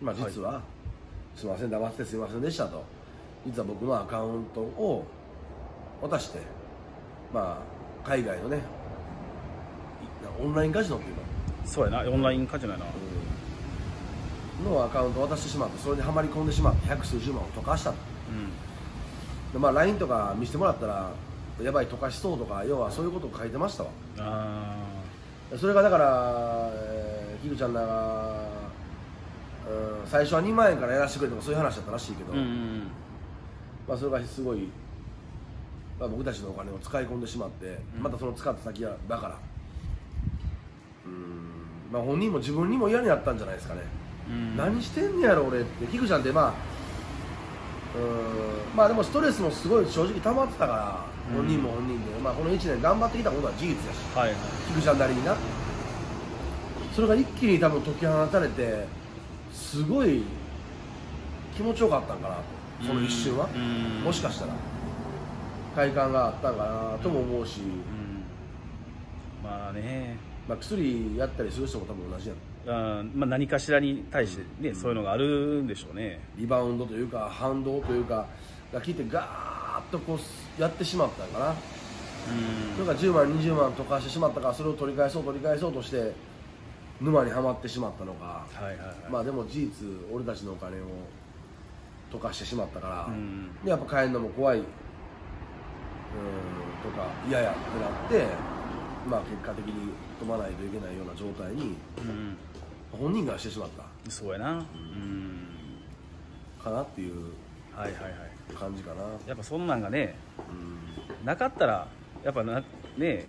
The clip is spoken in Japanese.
まあ、実は、すみません黙っててすみませんでしたと。実は僕のアカウントを渡してまあ海外のねいオンラインカジノっていうの。そうやなオンラインカジノやな。のアカウントを渡してしまってそれではまり込んでしまって百数十万を溶かしたと。うん。でまあ LINE とか見せてもらったらやばい溶かしそうとか要はそういうことを書いてましたわ。あそれがだから、えー、キクちゃんらが、うん、最初は2万円からやらせてくれとかそういう話だったらしいけど、あうんうん。まあ、それがすごい、まあ、僕たちのお金を使い込んでしまって、うん。またその使った先はだから。うん、まあ、本人も自分にも嫌になったんじゃないですかね、うん。何してんねやろ俺って。キクちゃんってまあうんまあでもストレスもすごい正直溜まってたからうん。本人も本人で、まあ、この1年頑張ってきたことは事実だし。はいはい。キクちゃんなりにな。それが一気に多分解き放たれてすごい気持ちよかったんかなとその一瞬は。うん。もしかしたら。快感があったんかなとも思うし、うん。まあね。まあ、薬やったりする人も多分同じやん。あまあ、何かしらに対して、ねそういうのがあるんでしょうね。リバウンドというか反動というかが効いてガーッとこうやってしまったんかな。それが10万20万溶かしてしまったからそれを取り返そう取り返そうとして沼にはまってしまったのかはいはいはい、まあでも事実俺たちのお金を溶かしてしまったから、うん。でやっぱ帰るのも怖いうんとか嫌やってなってまあ結果的に飛ばないといけないような状態にうん。本人がしてしまった。そうやな。うん。かなっていうはいはいはい。感じかな。やっぱそんなんがねうん。なかったらやっぱなね